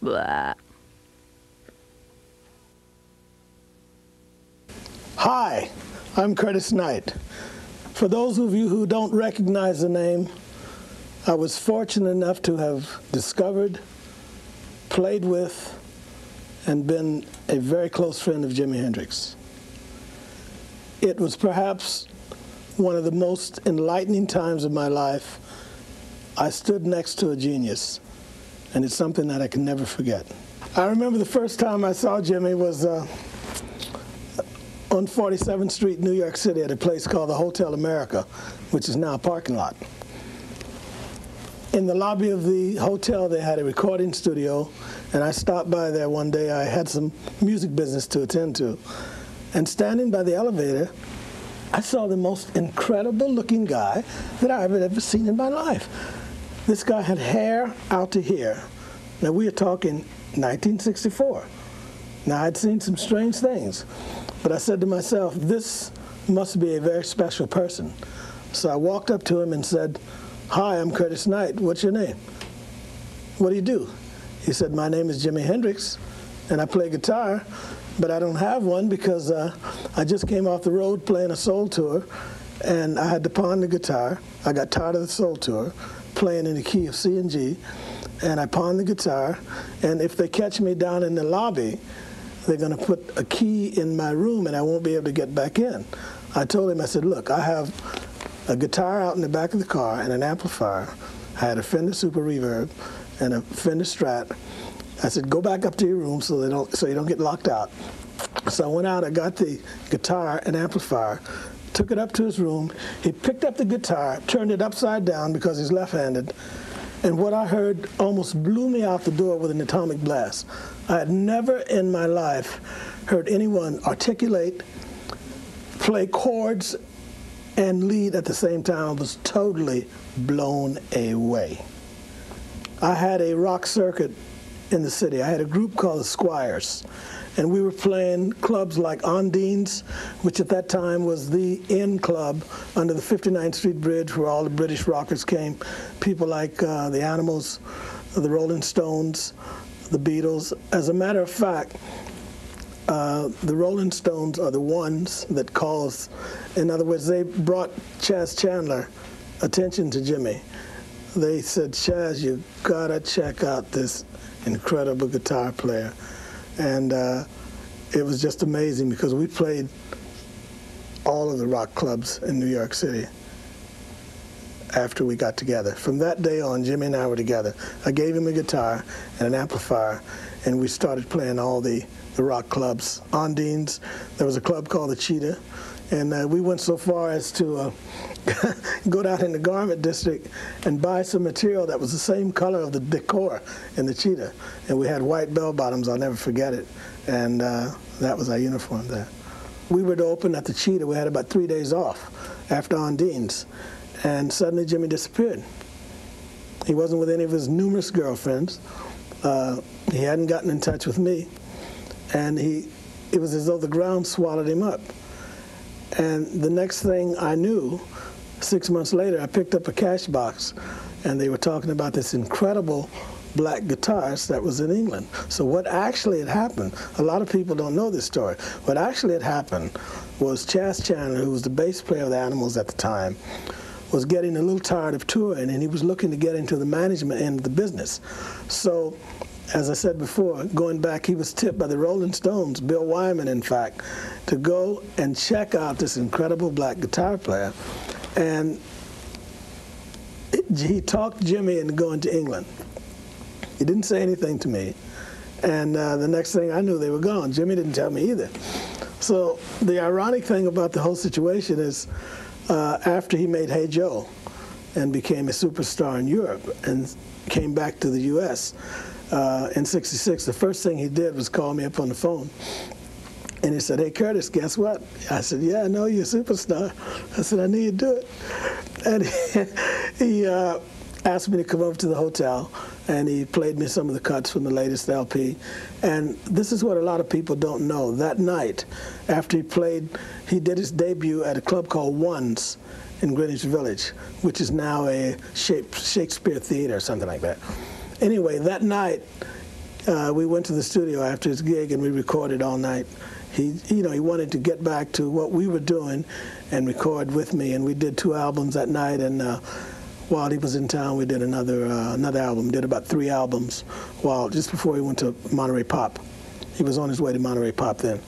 Blah. Hi, I'm Curtis Knight. For those of you who don't recognize the name, I was fortunate enough to have discovered, played with, and been a very close friend of Jimi Hendrix. It was perhaps one of the most enlightening times of my life. I stood next to a genius, and it's something that I can never forget. I remember the first time I saw Jimi was uh, on 47th Street, New York City, at a place called the Hotel America, which is now a parking lot. In the lobby of the hotel, they had a recording studio, and I stopped by there one day. I had some music business to attend to. And standing by the elevator, I saw the most incredible looking guy that I've ever seen in my life. This guy had hair out to here. Now, we are talking 1964. Now, I'd seen some strange things. But I said to myself, this must be a very special person. So I walked up to him and said, Hi, I'm Curtis Knight. What's your name? What do you do? He said, My name is Jimi Hendrix, and I play guitar, but I don't have one because uh, I just came off the road playing a soul tour, and I had to pawn the guitar. I got tired of the soul tour, playing in the key of C and G, and I pawned the guitar. And if they catch me down in the lobby, they're going to put a key in my room and I won't be able to get back in. I told him, I said, look, I have a guitar out in the back of the car and an amplifier. I had a Fender Super Reverb and a Fender Strat. I said, go back up to your room so they don't so you don't get locked out. So I went out, I got the guitar and amplifier, took it up to his room. He picked up the guitar, turned it upside down because he's left-handed, and what I heard almost blew me out the door with an atomic blast. I had never in my life heard anyone articulate, play chords, and lead at the same time. I was totally blown away. I had a rock circuit in the city. I had a group called the Squires and we were playing clubs like Ondine's, which at that time was the Inn Club under the 59th Street Bridge where all the British rockers came. People like uh, the Animals, the Rolling Stones, the Beatles. As a matter of fact, uh, the Rolling Stones are the ones that caused, in other words, they brought Chas Chandler attention to Jimi. They said, Chas, you gotta check out this incredible guitar player. And uh, it was just amazing because we played all of the rock clubs in New York City after we got together. From that day on, Jimi and I were together. I gave him a guitar and an amplifier, and we started playing all the, the rock clubs. Ondine's, there was a club called the Cheetah, and uh, we went so far as to uh, go down in the garment district and buy some material that was the same color of the decor in the cheetah. And we had white bell bottoms, I'll never forget it. And uh, that was our uniform there. We were to open at the cheetah, we had about three days off after Ondine's. And suddenly Jimi disappeared. He wasn't with any of his numerous girlfriends. Uh, he hadn't gotten in touch with me. And he, it was as though the ground swallowed him up. And the next thing I knew, six months later, I picked up a cash box and they were talking about this incredible black guitarist that was in England. So what actually had happened, a lot of people don't know this story. What actually had happened was Chas Chandler, who was the bass player of the Animals at the time, was getting a little tired of touring and he was looking to get into the management end of the business. So as I said before, going back, he was tipped by the Rolling Stones, Bill Wyman, in fact, to go and check out this incredible black guitar player. And he talked Jimi into going to England. He didn't say anything to me. And uh, the next thing I knew, they were gone. Jimi didn't tell me either. So the ironic thing about the whole situation is uh, after he made Hey Joe and became a superstar in Europe and came back to the U.S., uh, in 66, the first thing he did was call me up on the phone. And he said, hey, Curtis, guess what? I said, yeah, I know you're a superstar. I said, I knew you'd do it. And he, he uh, asked me to come over to the hotel, and he played me some of the cuts from the latest LP. And this is what a lot of people don't know. That night, after he played, he did his debut at a club called Ones in Greenwich Village, which is now a Shakespeare Theater or something like that. Anyway, that night, uh, we went to the studio after his gig and we recorded all night. He, you know, he wanted to get back to what we were doing and record with me, and we did two albums that night. And uh, while he was in town, we did another uh, another album. Did about three albums while just before he went to Monterey Pop. He was on his way to Monterey Pop then.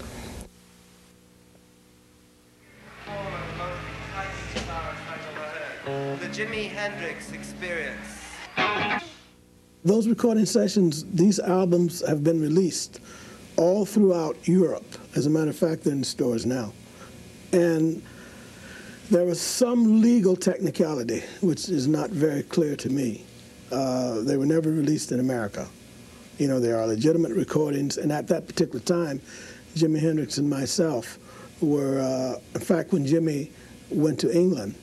The Jimi Hendrix Experience. Those recording sessions, these albums have been released all throughout Europe. As a matter of fact, they're in stores now. And there was some legal technicality, which is not very clear to me. Uh, they were never released in America. You know, they are legitimate recordings, and at that particular time, Jimi Hendrix and myself were, uh, in fact, when Jimi went to England,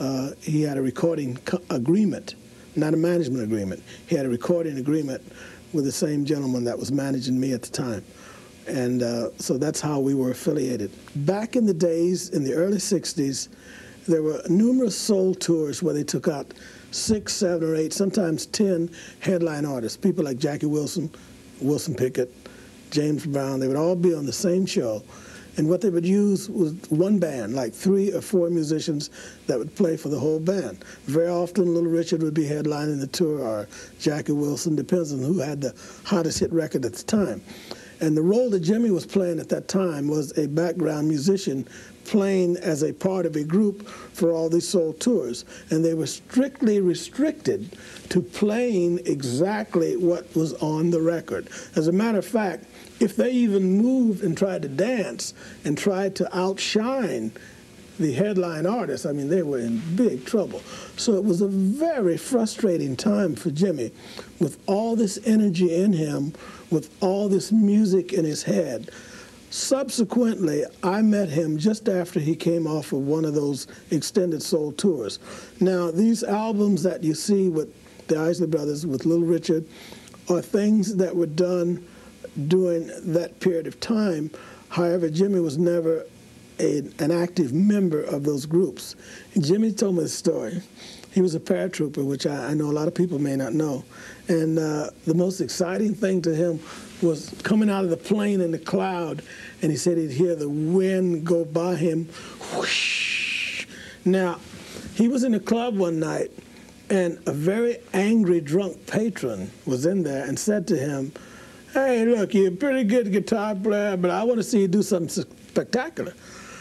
uh, he had a recording agreement, not a management agreement. He had a recording agreement with the same gentleman that was managing me at the time. And uh, so that's how we were affiliated. Back in the days, in the early 60s, there were numerous soul tours where they took out six, seven, or eight, sometimes ten headline artists. People like Jackie Wilson, Wilson Pickett, James Brown, they would all be on the same show. And what they would use was one band, like three or four musicians that would play for the whole band. Very often, Little Richard would be headlining the tour, or Jackie Wilson, depends on who had the hottest hit record at the time. And the role that Jimi was playing at that time was a background musician playing as a part of a group for all these soul tours. And they were strictly restricted to playing exactly what was on the record. As a matter of fact, if they even moved and tried to dance and tried to outshine the headline artists, I mean, they were in big trouble. So it was a very frustrating time for Jimi with all this energy in him with all this music in his head. Subsequently, I met him just after he came off of one of those extended soul tours. Now, these albums that you see with the Isley Brothers, with Little Richard, are things that were done during that period of time. However, Jimi was never a, an active member of those groups. Jimi told me the story. He was a paratrooper, which I, I, know a lot of people may not know. And uh, the most exciting thing to him was coming out of the plane in the cloud, and he said he'd hear the wind go by him. Whoosh. Now, he was in a club one night, and a very angry drunk patron was in there and said to him, Hey, look, you're a pretty good guitar player, but I want to see you do something spectacular.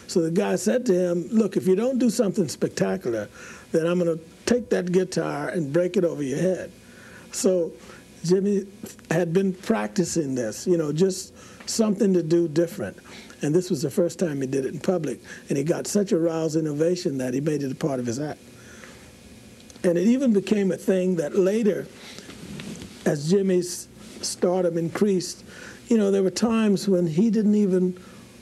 So the guy said to him, Look, if you don't do something spectacular, then I'm going to take that guitar and break it over your head. So Jimi had been practicing this, you know, just something to do different. And this was the first time he did it in public. And he got such a rousing ovation that he made it a part of his act. And it even became a thing that later, as Jimi's stardom increased, you know, there were times when he didn't even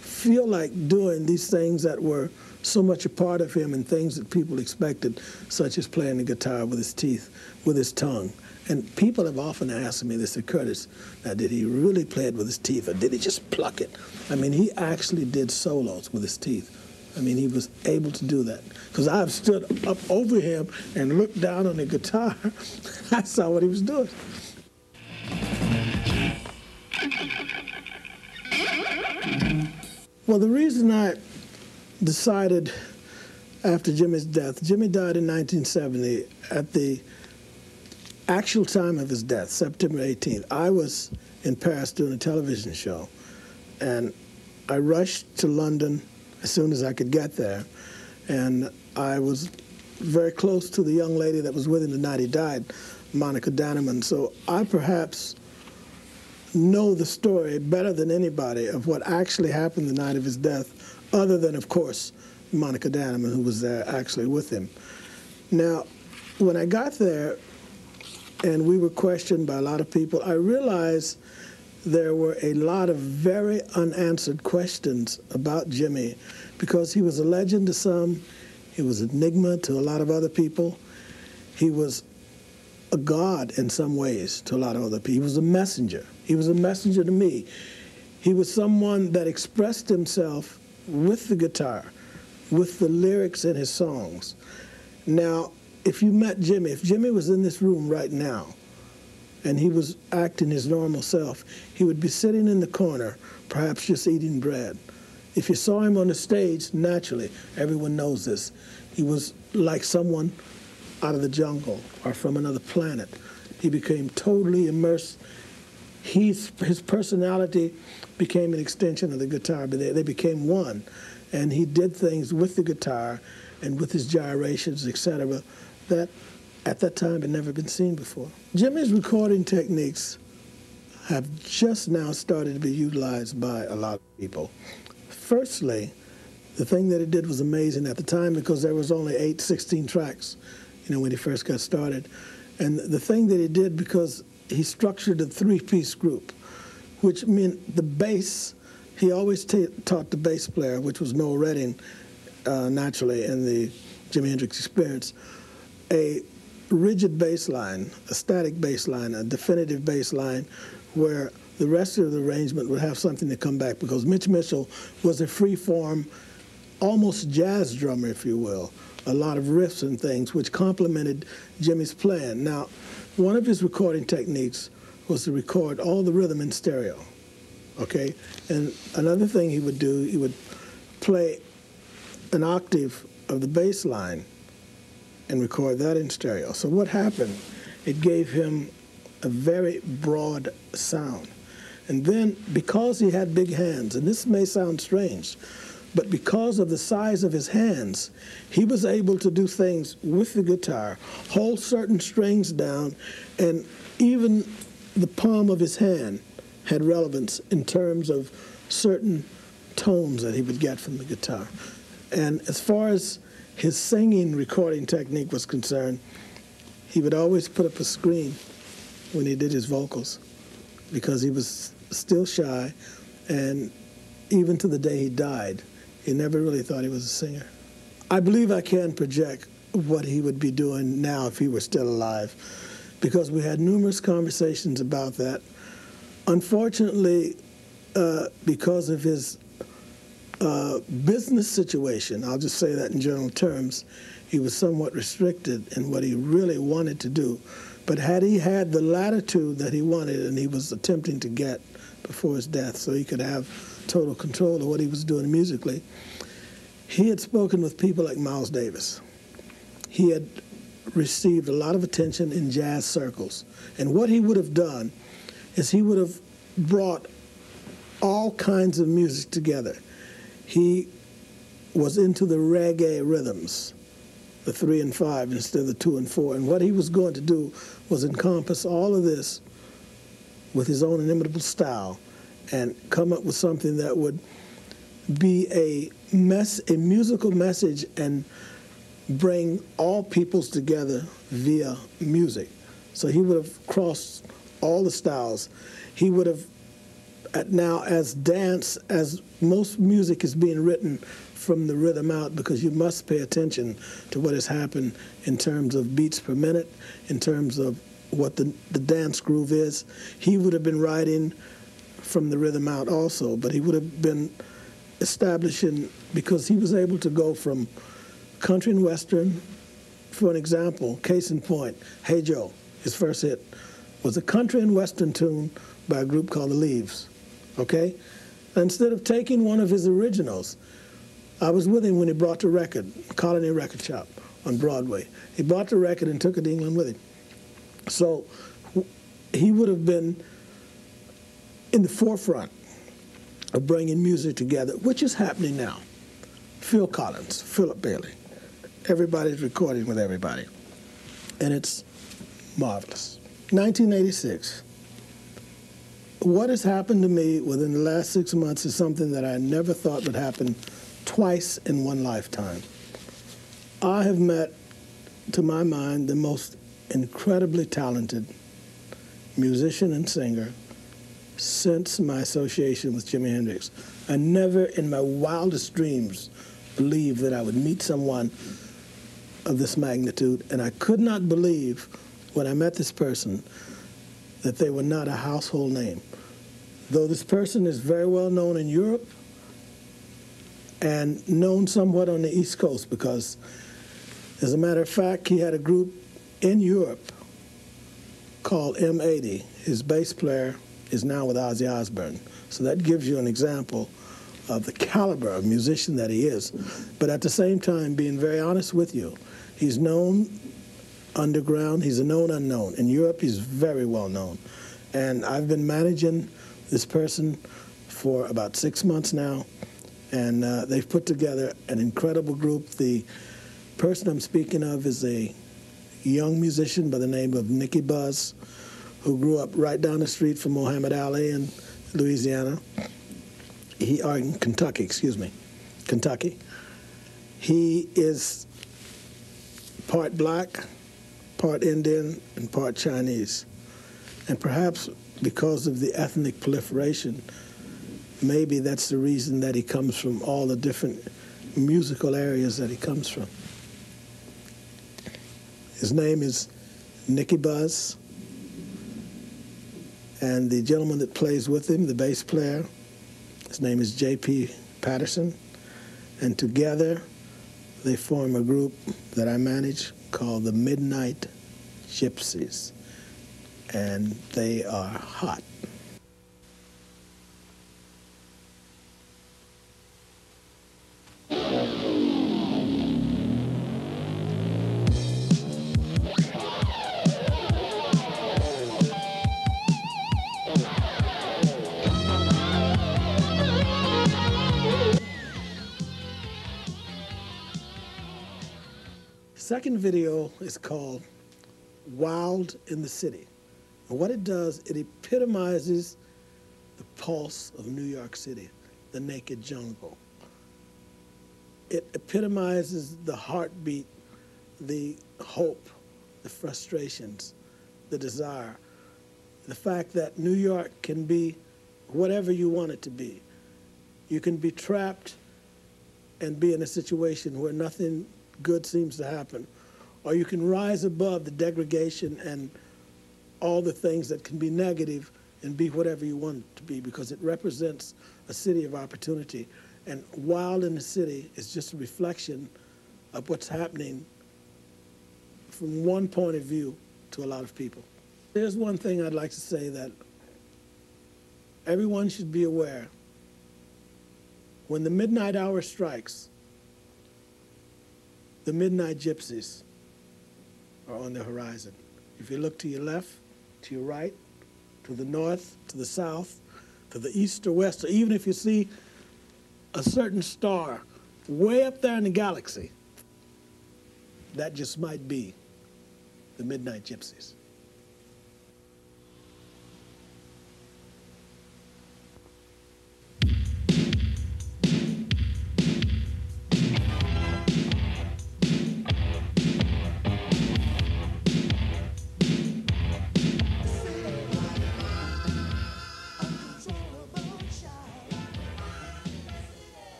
feel like doing these things that were so much a part of him and things that people expected, such as playing the guitar with his teeth, with his tongue. And people have often asked me, they said, Curtis, now did he really play it with his teeth or did he just pluck it? I mean, he actually did solos with his teeth. I mean, he was able to do that. Because I've stood up over him and looked down on the guitar. I saw what he was doing. Well, the reason I decided after Jimi's death, Jimi died in 1970 at the actual time of his death, September 18th. I was in Paris doing a television show, and I rushed to London as soon as I could get there, and I was very close to the young lady that was with him the night he died, Monica Dannemann. So I perhaps know the story better than anybody of what actually happened the night of his death other than, of course, Monica Dannemann, who was there actually with him. Now, when I got there and we were questioned by a lot of people, I realized there were a lot of very unanswered questions about Jimi because he was a legend to some, he was an enigma to a lot of other people, he was a god in some ways to a lot of other people. He was a messenger. He was a messenger to me. He was someone that expressed himself with the guitar, with the lyrics in his songs. Now, if you met Jimi, if Jimi was in this room right now, and he was acting his normal self, he would be sitting in the corner, perhaps just eating bread. If you saw him on the stage, naturally, everyone knows this. He was like someone out of the jungle or from another planet. He became totally immersed. He's, his personality became an extension of the guitar, but they, they became one. And he did things with the guitar and with his gyrations, etc., that at that time had never been seen before. Jimi's recording techniques have just now started to be utilized by a lot of people. Firstly, the thing that he did was amazing at the time because there was only eight 16 tracks, you know, when he first got started. And the thing that he did because he structured a three-piece group, which meant the bass, he always taught the bass player, which was Noel Redding, uh, naturally, in the Jimi Hendrix experience, a rigid bass line, a static bass line, a definitive bass line, where the rest of the arrangement would have something to come back because Mitch Mitchell was a free form, almost jazz drummer, if you will, a lot of riffs and things which complemented Jimi's playing. Now, one of his recording techniques was to record all the rhythm in stereo, okay? And another thing he would do, he would play an octave of the bass line and record that in stereo. So what happened? It gave him a very broad sound. And then, because he had big hands, and this may sound strange, but because of the size of his hands, he was able to do things with the guitar, hold certain strings down, and even the palm of his hand had relevance in terms of certain tones that he would get from the guitar. And as far as his singing recording technique was concerned, he would always put up a screen when he did his vocals because he was still shy and even to the day he died, he never really thought he was a singer. I believe I can project what he would be doing now if he were still alive because we had numerous conversations about that. Unfortunately, uh, because of his uh, business situation, I'll just say that in general terms, he was somewhat restricted in what he really wanted to do. But had he had the latitude that he wanted and he was attempting to get before his death so he could have total control of what he was doing musically, he had spoken with people like Miles Davis. He had received a lot of attention in jazz circles. And what he would have done is he would have brought all kinds of music together he was into the reggae rhythms, the three and five instead of the two and four. And what he was going to do was encompass all of this with his own inimitable style and come up with something that would be a mess, a musical message and bring all peoples together via music. So he would have crossed all the styles. He would have now as dance, as most music is being written from the rhythm out because you must pay attention to what has happened in terms of beats per minute, in terms of what the, the dance groove is. He would have been writing from the rhythm out also, but he would have been establishing, because he was able to go from country and western, for an example, case in point, Hey Joe, his first hit, was a country and western tune by a group called The Leaves okay? Instead of taking one of his originals, I was with him when he brought the record, Colony Record Shop on Broadway. He brought the record and took it to England with him. So he would have been in the forefront of bringing music together, which is happening now. Phil Collins, Philip Bailey, everybody's recording with everybody. And it's marvelous. 1986 what has happened to me within the last six months is something that I never thought would happen twice in one lifetime. I have met, to my mind, the most incredibly talented musician and singer since my association with Jimi Hendrix. I never in my wildest dreams believed that I would meet someone of this magnitude, and I could not believe when I met this person that they were not a household name. Though this person is very well known in Europe and known somewhat on the East Coast because, as a matter of fact, he had a group in Europe called M80. His bass player is now with Ozzy Osbourne. So that gives you an example of the caliber of musician that he is. But at the same time, being very honest with you, he's known underground, he's a known unknown. In Europe, he's very well known. And I've been managing this person for about six months now, and uh, they've put together an incredible group. The person I'm speaking of is a young musician by the name of Nicky Buzz, who grew up right down the street from Muhammad Ali in Louisiana. He, or in Kentucky, excuse me, Kentucky. He is part black, part Indian, and part Chinese. And perhaps because of the ethnic proliferation, maybe that's the reason that he comes from all the different musical areas that he comes from. His name is Nicky Buzz. And the gentleman that plays with him, the bass player, his name is J.P. Patterson. And together they form a group that I manage called the Midnight Gypsies. And they are hot. Second video is called Wild in the City. And what it does, it epitomizes the pulse of New York City, the naked jungle. It epitomizes the heartbeat, the hope, the frustrations, the desire, the fact that New York can be whatever you want it to be. You can be trapped and be in a situation where nothing good seems to happen. Or you can rise above the degradation and all the things that can be negative and be whatever you want to be because it represents a city of opportunity. And Wild in the City is just a reflection of what's happening from one point of view to a lot of people. There's one thing I'd like to say that everyone should be aware. When the midnight hour strikes, the midnight gypsies are on the horizon. If you look to your left, to your right, to the north, to the south, to the east or west, or even if you see a certain star way up there in the galaxy, that just might be the midnight gypsies.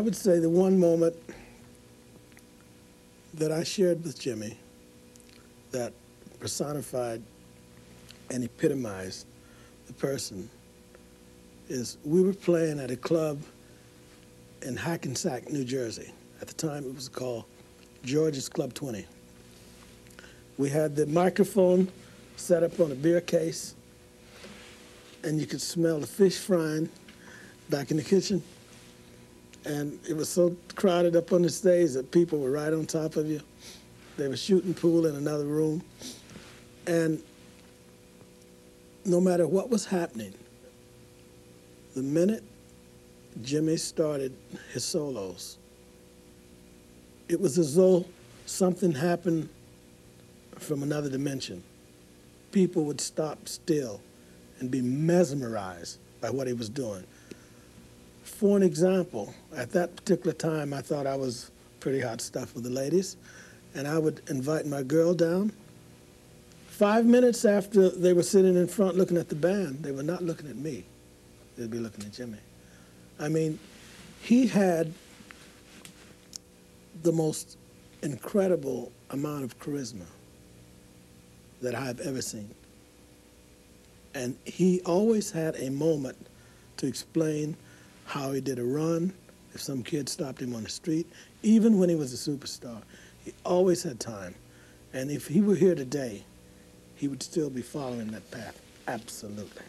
I would say the one moment that I shared with Jimi that personified and epitomized the person is we were playing at a club in Hackensack, New Jersey. At the time, it was called George's Club 20. We had the microphone set up on a beer case, and you could smell the fish frying back in the kitchen. And it was so crowded up on the stage that people were right on top of you. They were shooting pool in another room. And no matter what was happening, the minute Jimi started his solos, it was as though something happened from another dimension. People would stop still and be mesmerized by what he was doing. For an example, at that particular time, I thought I was pretty hot stuff with the ladies, and I would invite my girl down. Five minutes after they were sitting in front looking at the band, they were not looking at me. They'd be looking at Jimi. I mean, he had the most incredible amount of charisma that I've ever seen. And he always had a moment to explain how he did a run, if some kid stopped him on the street, even when he was a superstar. He always had time. And if he were here today, he would still be following that path. Absolutely.